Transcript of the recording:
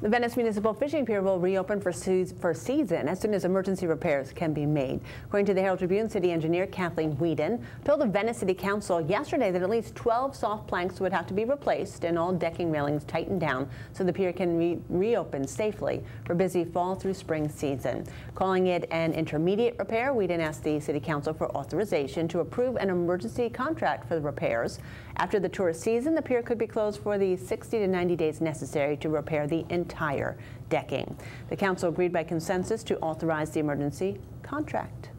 The Venice Municipal Fishing Pier will reopen for, for season as soon as emergency repairs can be made. According to the Herald Tribune, City Engineer Kathleen Weeden told the Venice City Council yesterday that at least 12 soft planks would have to be replaced and all decking railings tightened down so the pier can re reopen safely for busy fall through spring season. Calling it an intermediate repair, Weeden asked the City Council for authorization to approve an emergency contract for the repairs. After the tourist season, the pier could be closed for the 60 to 90 days necessary to repair the entire decking. The council agreed by consensus to authorize the emergency contract.